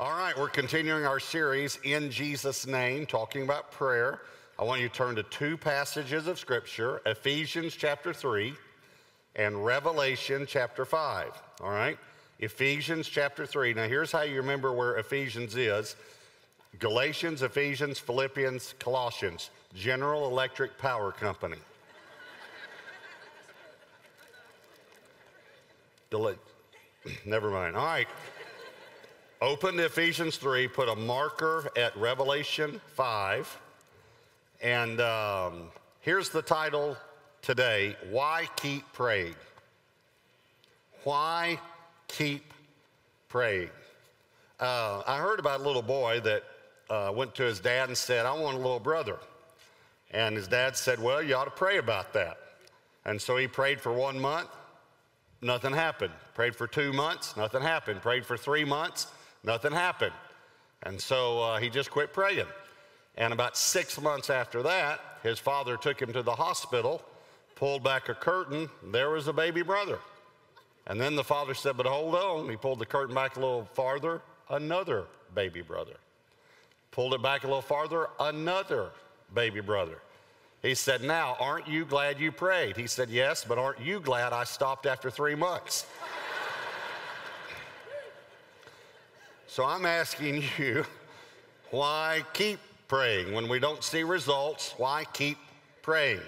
All right, we're continuing our series in Jesus' name, talking about prayer. I want you to turn to two passages of Scripture Ephesians chapter 3 and Revelation chapter 5. All right? Ephesians chapter 3. Now, here's how you remember where Ephesians is Galatians, Ephesians, Philippians, Colossians, General Electric Power Company. Delete. Never mind. All right. Open to Ephesians 3, put a marker at Revelation 5. And um, here's the title today Why Keep Praying? Why Keep Praying? Uh, I heard about a little boy that uh, went to his dad and said, I want a little brother. And his dad said, Well, you ought to pray about that. And so he prayed for one month, nothing happened. Prayed for two months, nothing happened. Prayed for three months, nothing happened. And so uh, he just quit praying. And about six months after that, his father took him to the hospital, pulled back a curtain, there was a baby brother. And then the father said, But hold on. He pulled the curtain back a little farther, another baby brother. Pulled it back a little farther, another baby brother. He said, Now, aren't you glad you prayed? He said, Yes, but aren't you glad I stopped after three months? So I'm asking you, why keep praying? When we don't see results, why keep praying?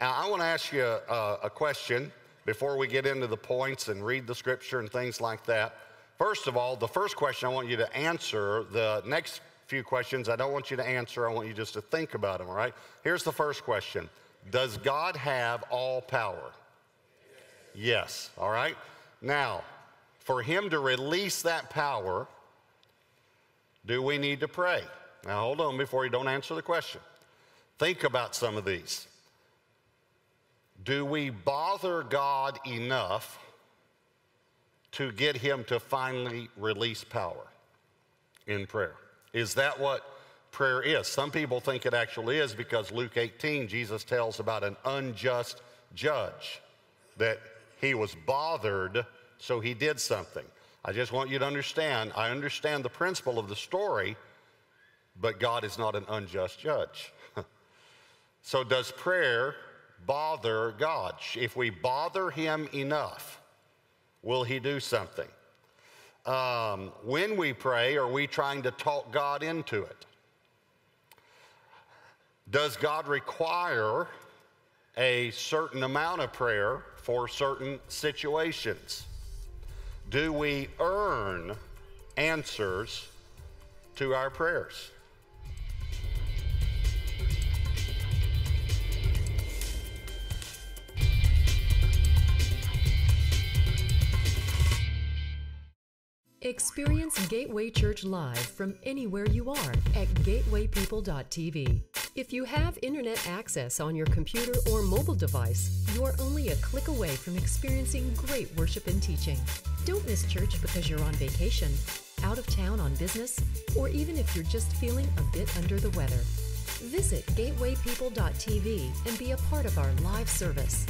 Now, I want to ask you a, a question before we get into the points and read the scripture and things like that. First of all, the first question I want you to answer, the next few questions I don't want you to answer, I want you just to think about them, all right? Here's the first question Does God have all power? Yes, all right? Now, for Him to release that power, do we need to pray? Now, hold on before you don't answer the question. Think about some of these. Do we bother God enough to get Him to finally release power in prayer? Is that what prayer is? Some people think it actually is because Luke 18, Jesus tells about an unjust judge, that he was bothered, so he did something. I just want you to understand, I understand the principle of the story, but God is not an unjust judge. so, does prayer bother God? If we bother Him enough, will He do something? Um, when we pray, are we trying to talk God into it? Does God require a certain amount of prayer for certain situations? Do we earn answers to our prayers? Experience Gateway Church live from anywhere you are at gatewaypeople.tv. If you have internet access on your computer or mobile device, you are only a click away from experiencing great worship and teaching. Don't miss church because you're on vacation, out of town on business, or even if you're just feeling a bit under the weather. Visit gatewaypeople.tv and be a part of our live service.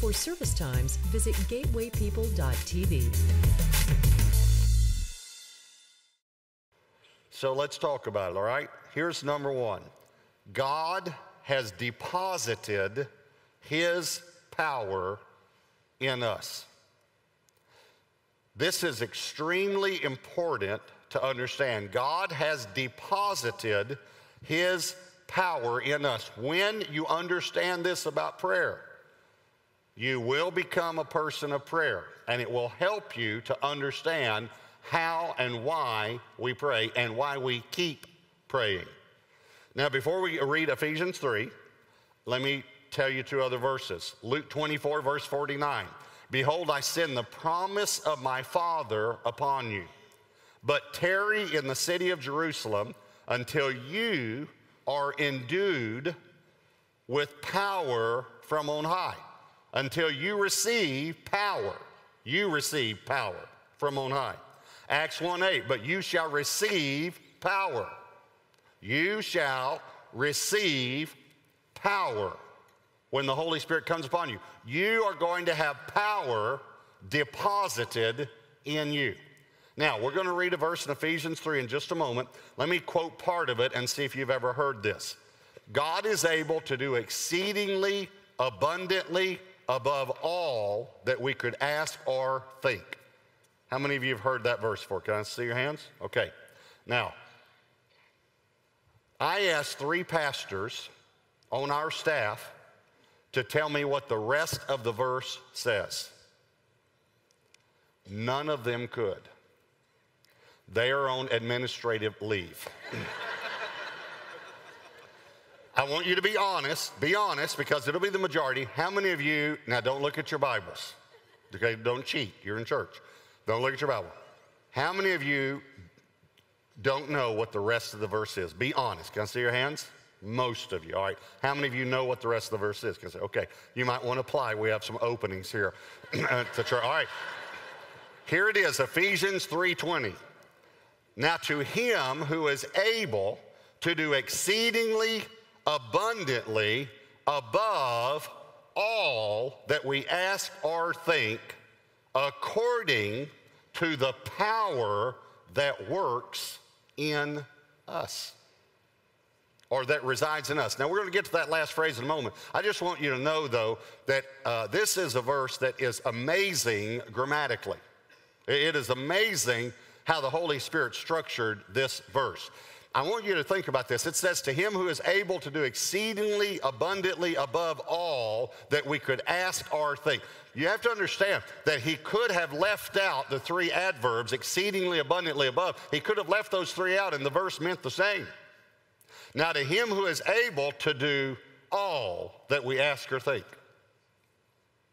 For service times, visit gatewaypeople.tv. So let's talk about it, all right? Here's number one God has deposited His power in us. This is extremely important to understand. God has deposited His power in us. When you understand this about prayer, you will become a person of prayer, and it will help you to understand how and why we pray and why we keep praying. Now, before we read Ephesians 3, let me tell you two other verses. Luke 24, verse 49. Behold, I send the promise of my Father upon you, but tarry in the city of Jerusalem until you are endued with power from on high. Until you receive power. You receive power from on high. Acts 1 8, but you shall receive power. You shall receive power when the Holy Spirit comes upon you. You are going to have power deposited in you. Now, we're going to read a verse in Ephesians 3 in just a moment. Let me quote part of it and see if you've ever heard this. God is able to do exceedingly abundantly above all that we could ask or think. How many of you have heard that verse before? Can I see your hands? Okay. Now, I asked three pastors on our staff to tell me what the rest of the verse says. None of them could. They are on administrative leave. I want you to be honest, be honest, because it'll be the majority. How many of you, now don't look at your Bibles, okay? Don't cheat. You're in church. Don't look at your Bible. How many of you don't know what the rest of the verse is? Be honest. Can I see your hands? Most of you. All right. How many of you know what the rest of the verse is? Can I say, okay, you might want to apply. We have some openings here uh, to church. All right. Here it is, Ephesians 3:20. Now to him who is able to do exceedingly abundantly above all that we ask or think, according to the power that works in us or that resides in us. Now, we're going to get to that last phrase in a moment. I just want you to know, though, that uh, this is a verse that is amazing grammatically. It is amazing how the Holy Spirit structured this verse. I want you to think about this. It says, To him who is able to do exceedingly abundantly above all that we could ask or think. You have to understand that he could have left out the three adverbs, exceedingly abundantly above. He could have left those three out, and the verse meant the same. Now, to him who is able to do all that we ask or think.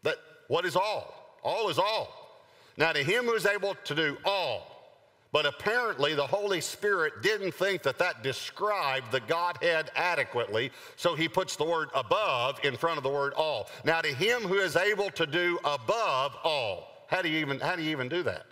That what is all? All is all. Now, to him who is able to do all but apparently, the Holy Spirit didn't think that that described the Godhead adequately, so he puts the word above in front of the word all. Now, to him who is able to do above all, how do you even, how do, you even do that?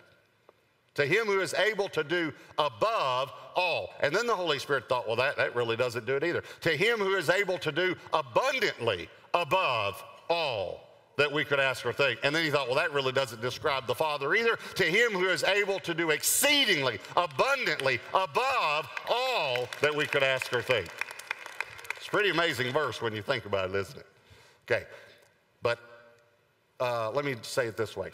To him who is able to do above all. And then the Holy Spirit thought, well, that, that really doesn't do it either. To him who is able to do abundantly above all that we could ask or think. And then he thought, well, that really doesn't describe the Father either. To him who is able to do exceedingly, abundantly, above all that we could ask or think. It's a pretty amazing verse when you think about it, isn't it? Okay, but uh, let me say it this way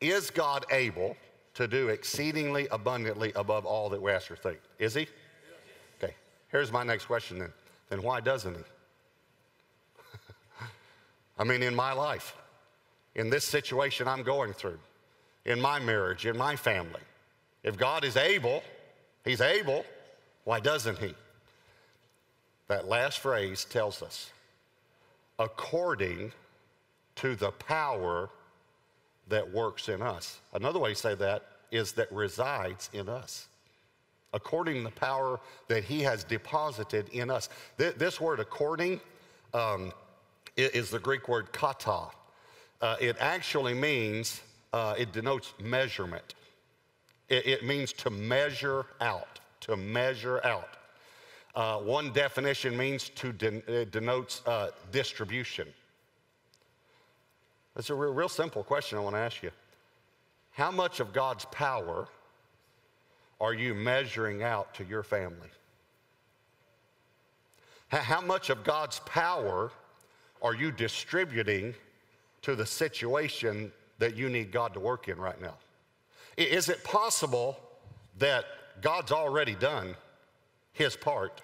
Is God able to do exceedingly abundantly above all that we ask or think? Is he? Okay, here's my next question then. Then why doesn't he? I mean, in my life, in this situation I'm going through, in my marriage, in my family. If God is able, He's able, why doesn't He? That last phrase tells us according to the power that works in us. Another way to say that is that resides in us. According to the power that He has deposited in us. This word, according, um, is the Greek word kata. Uh, it actually means, uh, it denotes measurement. It, it, means to measure out, to measure out. Uh, one definition means to it denotes uh, distribution. That's a real, real simple question I want to ask you. How much of God's power are you measuring out to your family? How much of God's power are you distributing to the situation that you need God to work in right now? Is it possible that God's already done his part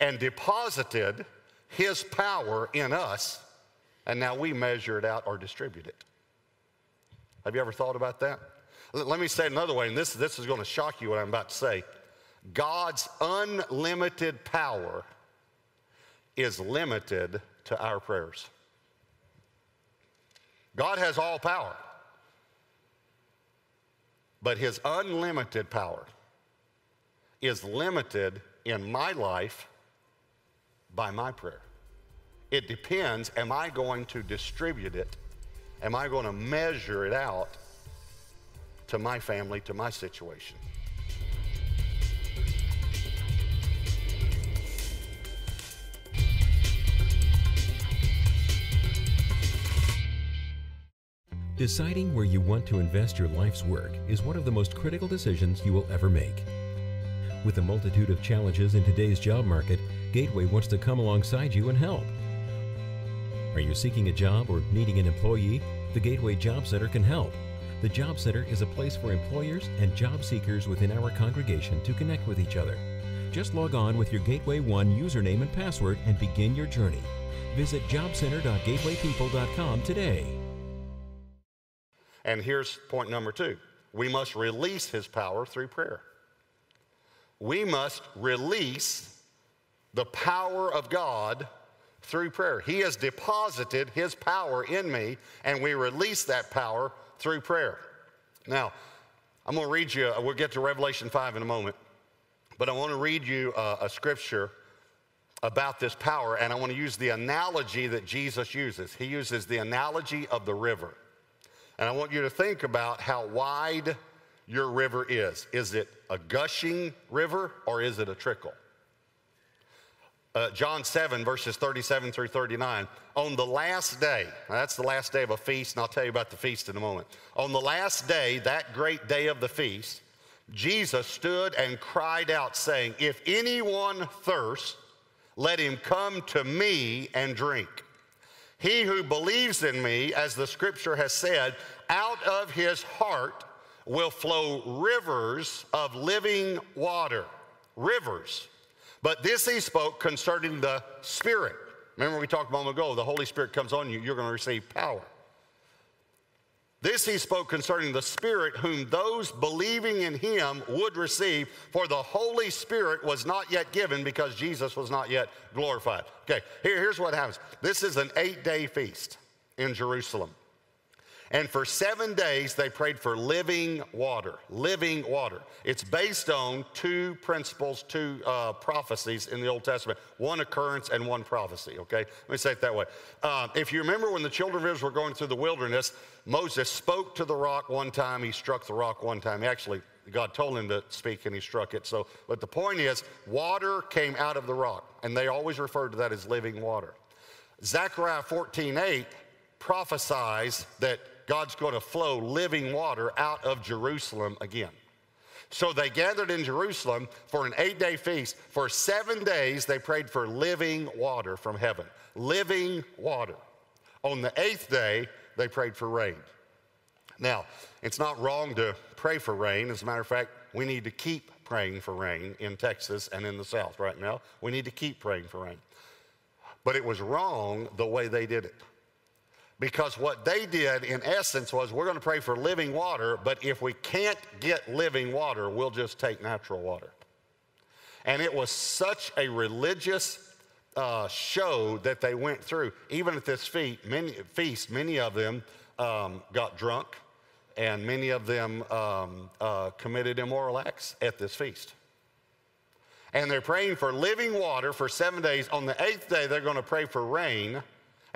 and deposited his power in us, and now we measure it out or distribute it? Have you ever thought about that? Let me say it another way, and this, this is going to shock you what I'm about to say. God's unlimited power is limited to our prayers. God has all power, but His unlimited power is limited in my life by my prayer. It depends am I going to distribute it? Am I going to measure it out to my family, to my situation? Deciding where you want to invest your life's work is one of the most critical decisions you will ever make. With a multitude of challenges in today's job market, Gateway wants to come alongside you and help. Are you seeking a job or needing an employee? The Gateway Job Center can help. The Job Center is a place for employers and job seekers within our congregation to connect with each other. Just log on with your Gateway One username and password and begin your journey. Visit jobcenter.gatewaypeople.com today. And here's point number two we must release his power through prayer. We must release the power of God through prayer. He has deposited his power in me, and we release that power through prayer. Now, I'm going to read you, we'll get to Revelation 5 in a moment, but I want to read you a, a scripture about this power, and I want to use the analogy that Jesus uses. He uses the analogy of the river. And I want you to think about how wide your river is. Is it a gushing river or is it a trickle? Uh, John 7, verses 37 through 39. On the last day, that's the last day of a feast, and I'll tell you about the feast in a moment. On the last day, that great day of the feast, Jesus stood and cried out, saying, If anyone thirsts, let him come to me and drink. He who believes in me, as the scripture has said, out of his heart will flow rivers of living water. Rivers. But this he spoke concerning the Spirit. Remember, we talked a moment ago, the Holy Spirit comes on you, you're going to receive power. This he spoke concerning the Spirit, whom those believing in him would receive, for the Holy Spirit was not yet given because Jesus was not yet glorified. Okay, here, here's what happens this is an eight day feast in Jerusalem. And for seven days, they prayed for living water. Living water. It's based on two principles, two uh, prophecies in the Old Testament one occurrence and one prophecy, okay? Let me say it that way. Uh, if you remember when the children of Israel were going through the wilderness, Moses spoke to the rock one time, he struck the rock one time. Actually, God told him to speak and he struck it. So, but the point is, water came out of the rock, and they always referred to that as living water. Zechariah 14 8 prophesies that God's going to flow living water out of Jerusalem again. So they gathered in Jerusalem for an eight day feast. For seven days, they prayed for living water from heaven. Living water. On the eighth day, they prayed for rain. Now, it's not wrong to pray for rain. As a matter of fact, we need to keep praying for rain in Texas and in the South right now. We need to keep praying for rain. But it was wrong the way they did it. Because what they did, in essence, was we're going to pray for living water, but if we can't get living water, we'll just take natural water. And it was such a religious uh, show that they went through. Even at this feast, many, feast, many of them um, got drunk, and many of them um, uh, committed immoral acts at this feast. And they're praying for living water for seven days. On the eighth day, they're going to pray for rain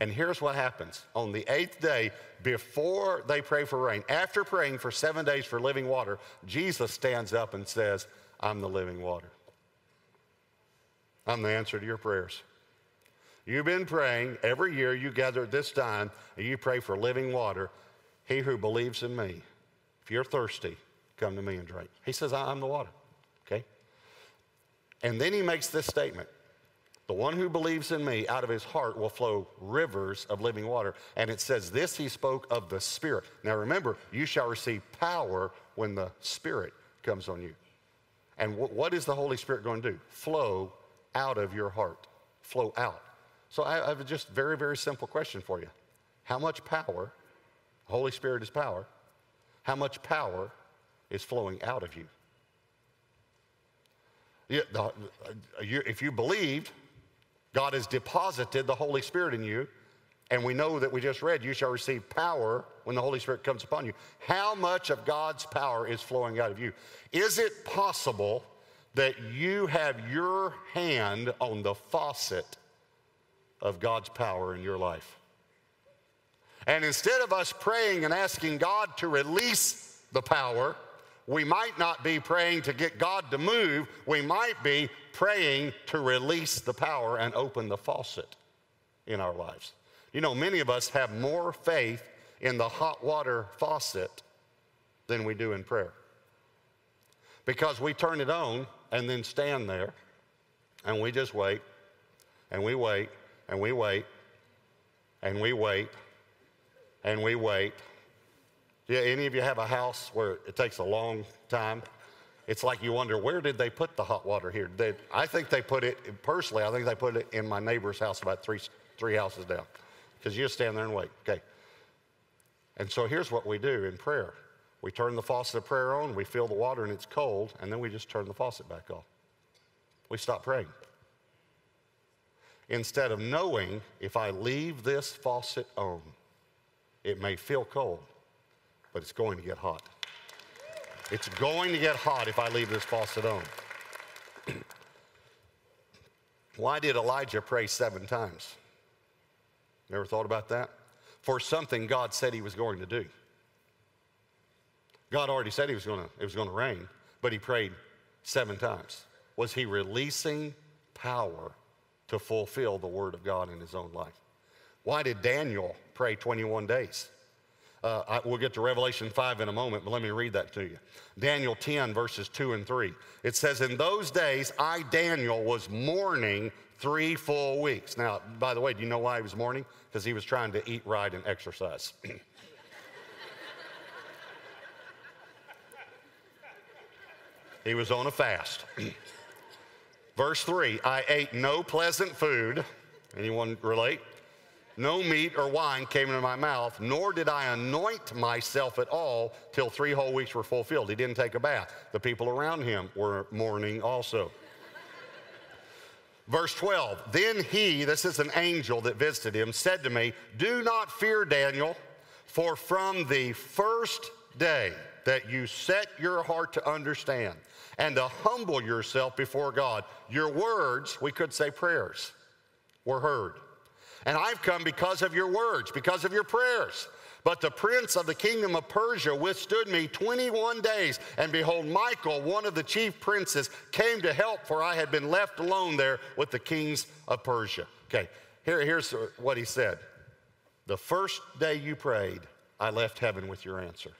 and here's what happens on the eighth day, before they pray for rain, after praying for seven days for living water, Jesus stands up and says, I'm the living water. I'm the answer to your prayers. You've been praying every year, you gather at this time, and you pray for living water. He who believes in me, if you're thirsty, come to me and drink. He says, I'm the water. Okay? And then he makes this statement the one who believes in me, out of his heart will flow rivers of living water. And it says, This he spoke of the Spirit. Now remember, you shall receive power when the Spirit comes on you. And what is the Holy Spirit going to do? Flow out of your heart. Flow out. So I have a just very, very simple question for you. How much power, Holy Spirit is power, how much power is flowing out of you? Uh, if you believed, God has deposited the Holy Spirit in you. And we know that we just read, you shall receive power when the Holy Spirit comes upon you. How much of God's power is flowing out of you? Is it possible that you have your hand on the faucet of God's power in your life? And instead of us praying and asking God to release the power, we might not be praying to get God to move. We might be praying to release the power and open the faucet in our lives. You know, many of us have more faith in the hot water faucet than we do in prayer. Because we turn it on and then stand there and we just wait and we wait and we wait and we wait and we wait. Yeah, any of you have a house where it takes a long time? It's like you wonder where did they put the hot water here? They, I think they put it personally. I think they put it in my neighbor's house about three three houses down, because you just stand there and wait. Okay. And so here's what we do in prayer: we turn the faucet of prayer on, we fill the water, and it's cold, and then we just turn the faucet back off. We stop praying. Instead of knowing if I leave this faucet on, it may feel cold, but it's going to get hot. It's going to get hot if I leave this faucet on. Why did Elijah pray seven times? Never thought about that? For something God said he was going to do. God already said he was going to, it was going to rain, but he prayed seven times. Was he releasing power to fulfill the word of God in his own life? Why did Daniel pray 21 days? Uh, I, we'll get to Revelation 5 in a moment, but let me read that to you. Daniel 10, verses 2 and 3. It says, In those days, I, Daniel, was mourning three full weeks. Now, by the way, do you know why he was mourning? Because he was trying to eat right and exercise. he was on a fast. Verse 3 I ate no pleasant food. Anyone relate? No meat or wine came into my mouth, nor did I anoint myself at all till three whole weeks were fulfilled. He didn't take a bath. The people around him were mourning also. Verse 12 Then he, this is an angel that visited him, said to me, Do not fear, Daniel, for from the first day that you set your heart to understand and to humble yourself before God, your words, we could say prayers, were heard. And I've come because of your words, because of your prayers. But the prince of the kingdom of Persia withstood me 21 days. And behold, Michael, one of the chief princes, came to help, for I had been left alone there with the kings of Persia. Okay, here, here's what he said The first day you prayed, I left heaven with your answer.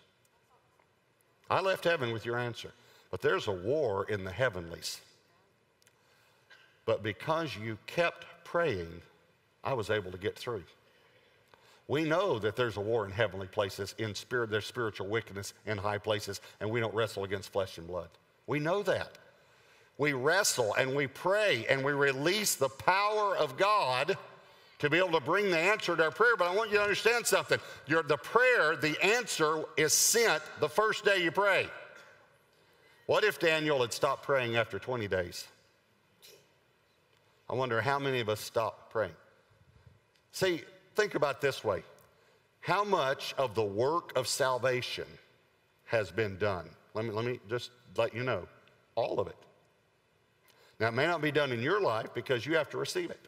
I left heaven with your answer. But there's a war in the heavenlies. But because you kept praying, I was able to get through. We know that there's a war in heavenly places, in spirit, there's spiritual wickedness in high places, and we don't wrestle against flesh and blood. We know that. We wrestle and we pray and we release the power of God to be able to bring the answer to our prayer. But I want you to understand something. Your, the prayer, the answer is sent the first day you pray. What if Daniel had stopped praying after 20 days? I wonder how many of us stopped praying. See, think about this way how much of the work of salvation has been done? Let me, let me just let you know all of it. Now, it may not be done in your life because you have to receive it.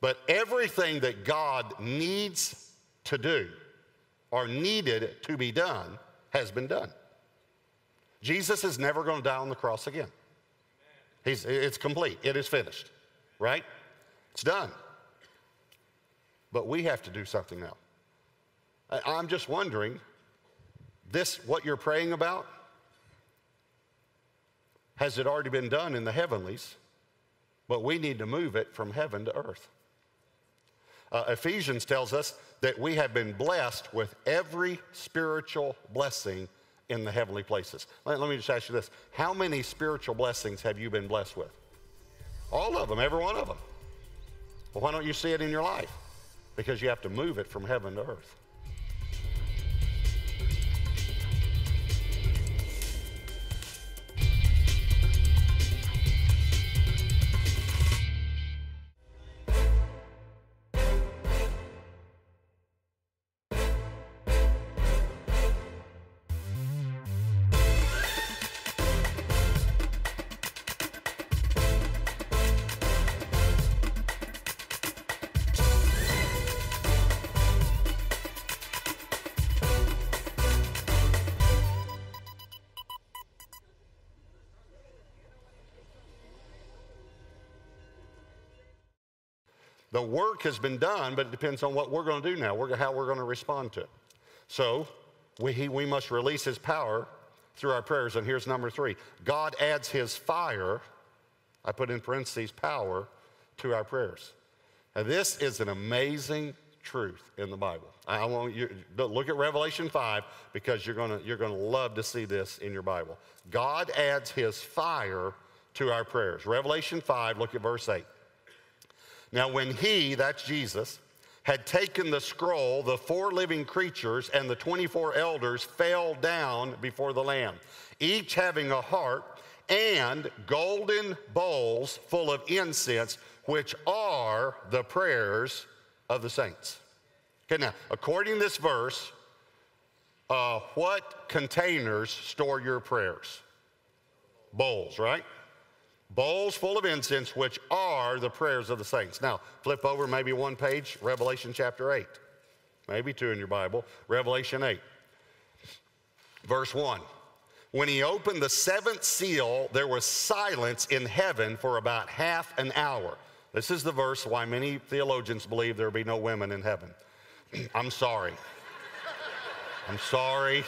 But everything that God needs to do or needed to be done has been done. Jesus is never going to die on the cross again. He's, it's complete, it is finished, right? It's done. But we have to do something now. I'm just wondering this, what you're praying about, has it already been done in the heavenlies? But we need to move it from heaven to earth. Uh, Ephesians tells us that we have been blessed with every spiritual blessing in the heavenly places. Let, let me just ask you this How many spiritual blessings have you been blessed with? All of them, every one of them. Well, why don't you see it in your life? Because you have to move it from heaven to earth. Work has been done, but it depends on what we're going to do now, we're, how we're going to respond to it. So we, he, we must release his power through our prayers. And here's number three God adds his fire, I put in parentheses, power, to our prayers. Now, this is an amazing truth in the Bible. I want you to look at Revelation 5 because you're going you're going to love to see this in your Bible. God adds his fire to our prayers. Revelation 5, look at verse 8. Now, when he, that's Jesus, had taken the scroll, the four living creatures and the 24 elders fell down before the Lamb, each having a harp and golden bowls full of incense, which are the prayers of the saints. Okay, now, according to this verse, uh, what containers store your prayers? Bowls, right? Bowls full of incense, which are the prayers of the saints. Now, flip over maybe one page, Revelation chapter 8. Maybe two in your Bible. Revelation 8, verse 1. When he opened the seventh seal, there was silence in heaven for about half an hour. This is the verse why many theologians believe there will be no women in heaven. I'm sorry. I'm sorry.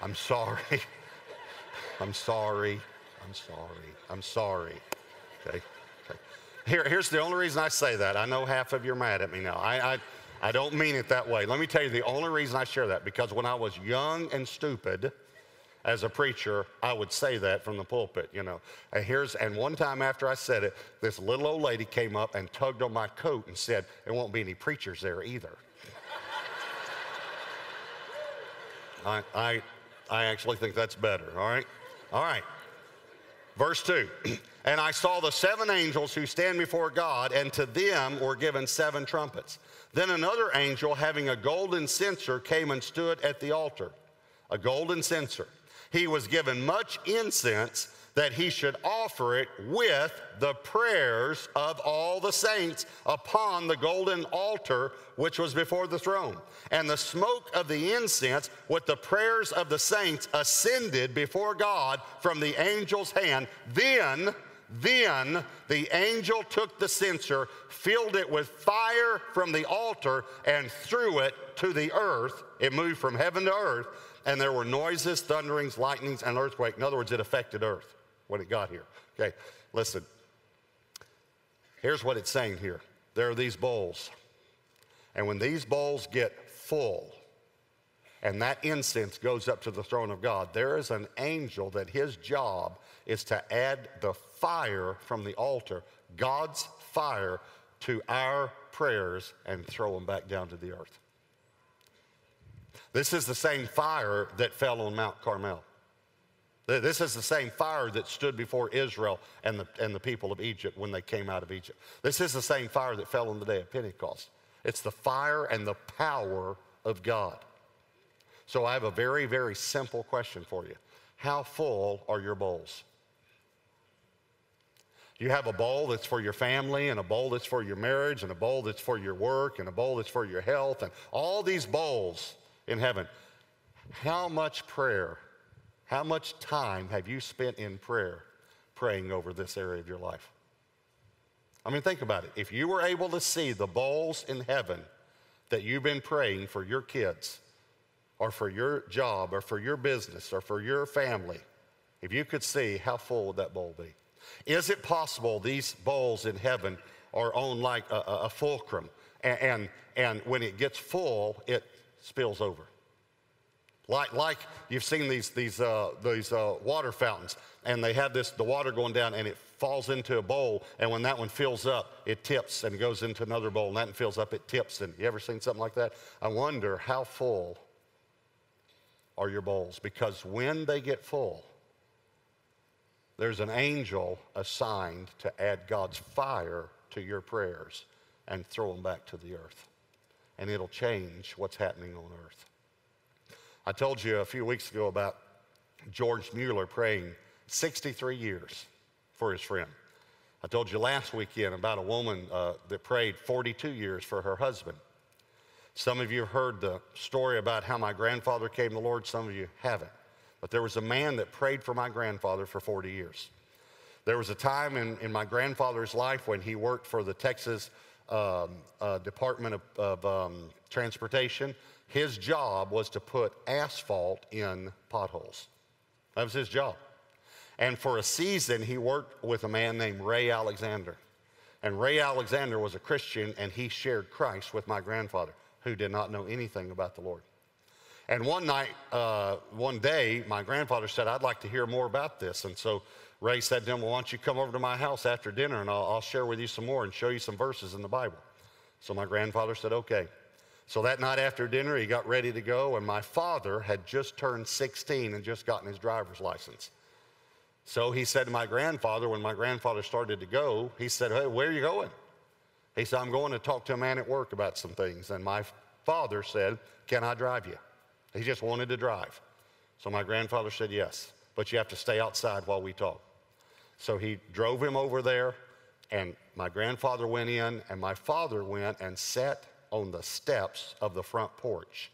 I'm sorry. I'm sorry. I'm sorry. I'm sorry. Okay. okay. Here, here's the only reason I say that. I know half of you are mad at me now. I, I, I don't mean it that way. Let me tell you the only reason I share that because when I was young and stupid, as a preacher, I would say that from the pulpit, you know. And here's and one time after I said it, this little old lady came up and tugged on my coat and said, "There won't be any preachers there either." I, I, I actually think that's better. All right, all right. Verse 2 And I saw the seven angels who stand before God, and to them were given seven trumpets. Then another angel, having a golden censer, came and stood at the altar. A golden censer. He was given much incense that he should offer it with the prayers of all the saints upon the golden altar which was before the throne. And the smoke of the incense with the prayers of the saints ascended before God from the angel's hand. Then, then the angel took the censer, filled it with fire from the altar, and threw it to the earth. It moved from heaven to earth, and there were noises, thunderings, lightnings, and earthquake. In other words, it affected earth when it got here. Okay, listen. Here's what it's saying here there are these bowls. And when these bowls get full, and that incense goes up to the throne of God, there is an angel that his job is to add the fire from the altar, God's fire, to our prayers and throw them back down to the earth. This is the same fire that fell on Mount Carmel. This is the same fire that stood before Israel and the, and the people of Egypt when they came out of Egypt. This is the same fire that fell on the day of Pentecost. It's the fire and the power of God. So I have a very, very simple question for you. How full are your bowls? You have a bowl that's for your family, and a bowl that's for your marriage, and a bowl that's for your work, and a bowl that's for your health, and all these bowls in heaven. How much prayer how much time have you spent in prayer praying over this area of your life? I mean, think about it. If you were able to see the bowls in heaven that you've been praying for your kids, or for your job, or for your business, or for your family, if you could see, how full would that bowl be? Is it possible these bowls in heaven are on like a, a fulcrum, and, and, and when it gets full, it spills over? Like, like you've seen these, these, uh, these uh, water fountains, and they have this, the water going down, and it falls into a bowl, and when that one fills up, it tips and goes into another bowl, and that one fills up, it tips. And you ever seen something like that? I wonder how full are your bowls? Because when they get full, there's an angel assigned to add God's fire to your prayers and throw them back to the earth. And it'll change what's happening on earth. I told you a few weeks ago about George Mueller praying 63 years for his friend. I told you last weekend about a woman uh, that prayed 42 years for her husband. Some of you have heard the story about how my grandfather came to the Lord, some of you haven't. But there was a man that prayed for my grandfather for 40 years. There was a time in, in my grandfather's life when he worked for the Texas um, uh, Department of, of um, Transportation. His job was to put asphalt in potholes. That was his job. And for a season, he worked with a man named Ray Alexander. And Ray Alexander was a Christian, and he shared Christ with my grandfather, who did not know anything about the Lord. And one night, uh, one day, my grandfather said, I'd like to hear more about this. And so Ray said to him, Well, why don't you come over to my house after dinner and I'll, I'll share with you some more and show you some verses in the Bible. So my grandfather said, Okay. So that night after dinner, he got ready to go, and my father had just turned 16 and just gotten his driver's license. So he said to my grandfather, when my grandfather started to go, he said, Hey, where are you going? He said, I'm going to talk to a man at work about some things. And my father said, Can I drive you? He just wanted to drive. So my grandfather said, Yes, but you have to stay outside while we talk. So he drove him over there, and my grandfather went in, and my father went and sat on the steps of the front porch.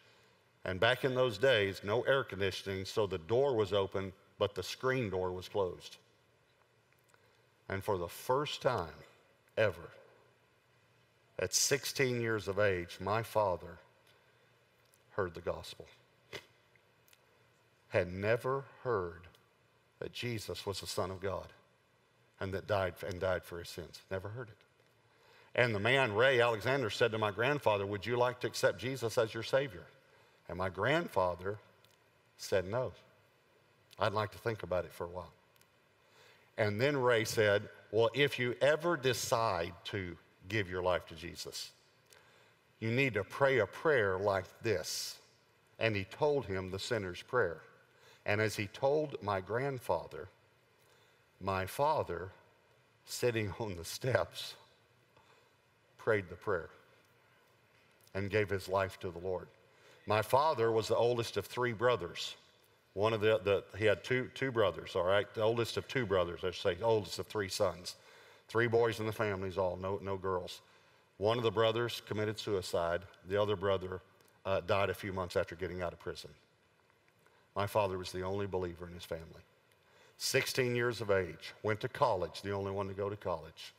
And back in those days, no air conditioning, so the door was open, but the screen door was closed. And for the first time ever, at 16 years of age, my father heard the gospel. Had never heard that Jesus was the Son of God and that died and died for his sins. Never heard it. And the man, Ray Alexander, said to my grandfather, Would you like to accept Jesus as your Savior? And my grandfather said, No. I'd like to think about it for a while. And then Ray said, Well, if you ever decide to give your life to Jesus, you need to pray a prayer like this. And he told him the sinner's prayer. And as he told my grandfather, my father, sitting on the steps, prayed the prayer and gave his life to the Lord. My father was the oldest of three brothers. One of the, the he had two, two brothers, all right? The oldest of two brothers, I should say, oldest of three sons. Three boys in the families, all, no, no girls. One of the brothers committed suicide. The other brother uh, died a few months after getting out of prison. My father was the only believer in his family. 16 years of age, went to college, the only one to go to college.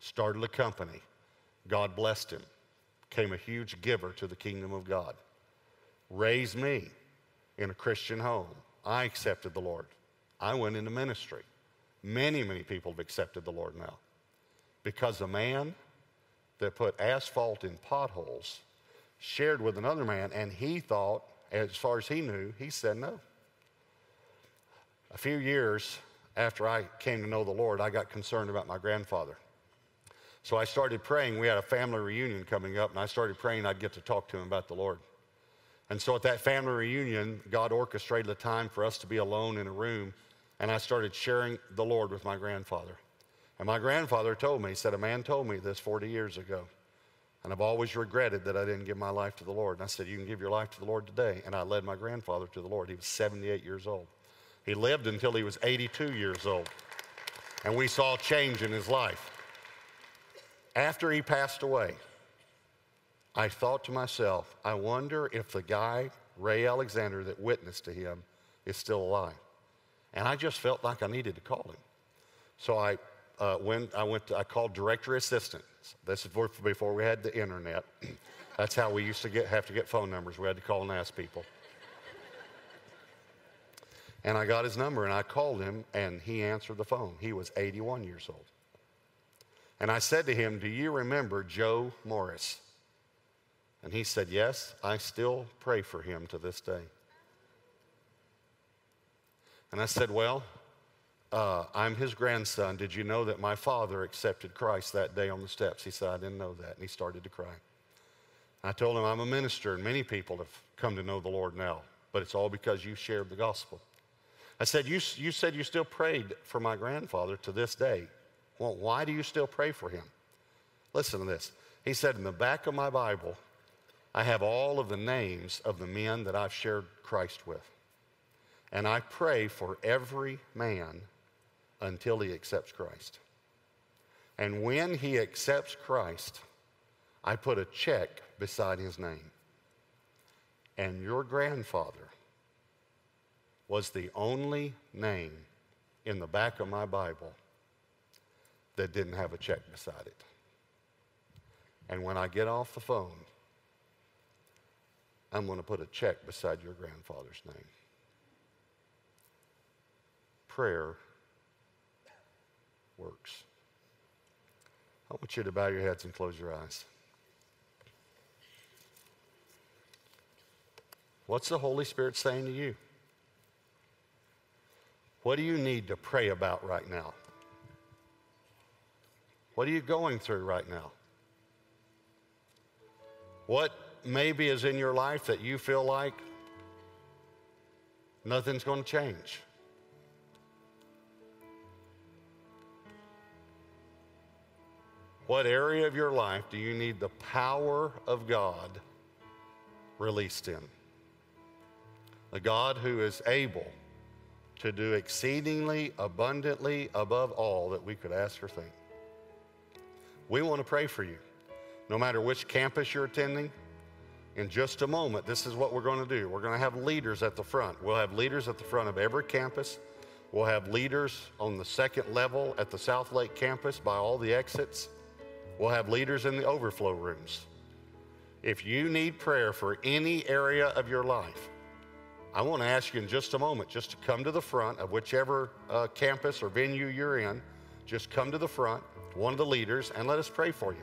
Started a company. God blessed him, became a huge giver to the kingdom of God. Raised me in a Christian home. I accepted the Lord. I went into ministry. Many, many people have accepted the Lord now because a man that put asphalt in potholes shared with another man, and he thought, as far as he knew, he said no. A few years after I came to know the Lord, I got concerned about my grandfather. So I started praying. We had a family reunion coming up, and I started praying I'd get to talk to him about the Lord. And so at that family reunion, God orchestrated a time for us to be alone in a room, and I started sharing the Lord with my grandfather. And my grandfather told me, he said, A man told me this 40 years ago. And I've always regretted that I didn't give my life to the Lord. And I said, You can give your life to the Lord today. And I led my grandfather to the Lord. He was 78 years old. He lived until he was 82 years old. And we saw change in his life. After he passed away, I thought to myself, I wonder if the guy, Ray Alexander, that witnessed to him is still alive. And I just felt like I needed to call him. So I, uh, when I went, to, I called directory assistant. This is before we had the internet. That's how we used to get, have to get phone numbers. We had to call and ask people. And I got his number and I called him and he answered the phone. He was 81 years old. And I said to him, Do you remember Joe Morris? And he said, Yes, I still pray for him to this day. And I said, Well, uh, I'm his grandson. Did you know that my father accepted Christ that day on the steps? He said, I didn't know that. And he started to cry. I told him, I'm a minister, and many people have come to know the Lord now, but it's all because you shared the gospel. I said, You, you said you still prayed for my grandfather to this day. Well, why do you still pray for him? Listen to this. He said, In the back of my Bible, I have all of the names of the men that I've shared Christ with. And I pray for every man until he accepts Christ. And when he accepts Christ, I put a check beside his name. And your grandfather was the only name in the back of my Bible that didn't have a check beside it. And when I get off the phone, I'm going to put a check beside your grandfather's name. Prayer works. I want you to bow your heads and close your eyes. What's the Holy Spirit saying to you? What do you need to pray about right now? What are you going through right now? What maybe is in your life that you feel like nothing's going to change? What area of your life do you need the power of God released in? The God who is able to do exceedingly abundantly above all that we could ask or think. We want to pray for you. No matter which campus you're attending, in just a moment, this is what we're going to do. We're going to have leaders at the front. We'll have leaders at the front of every campus. We'll have leaders on the second level at the Southlake campus by all the exits. We'll have leaders in the overflow rooms. If you need prayer for any area of your life, I want to ask you in just a moment just to come to the front of whichever uh, campus or venue you're in. Just come to the front, one of the leaders, and let us pray for you.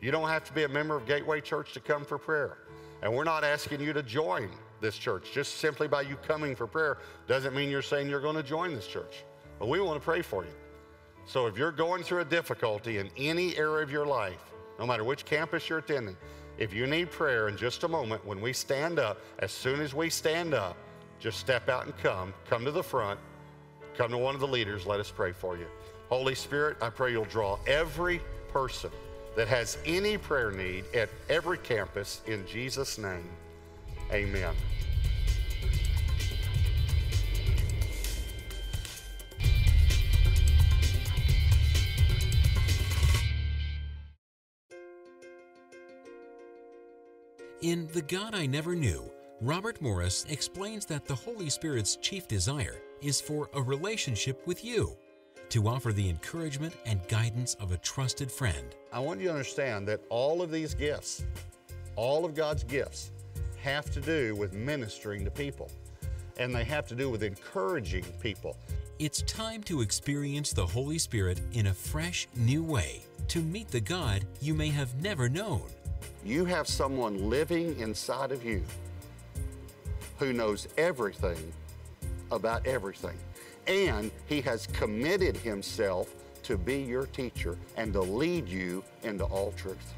You don't have to be a member of Gateway Church to come for prayer. And we're not asking you to join this church. Just simply by you coming for prayer doesn't mean you're saying you're going to join this church. But we want to pray for you. So if you're going through a difficulty in any area of your life, no matter which campus you're attending, if you need prayer in just a moment, when we stand up, as soon as we stand up, just step out and come. Come to the front. Come to one of the leaders. Let us pray for you. Holy Spirit, I pray you'll draw every person that has any prayer need at every campus in Jesus' name. Amen. In The God I Never Knew, Robert Morris explains that the Holy Spirit's chief desire is for a relationship with you, to offer the encouragement and guidance of a trusted friend. I want you to understand that all of these gifts, all of God's gifts, have to do with ministering to people, and they have to do with encouraging people. It's time to experience the Holy Spirit in a fresh, new way, to meet the God you may have never known. You have someone living inside of you who knows everything about everything. And he has committed himself to be your teacher and to lead you into all truth.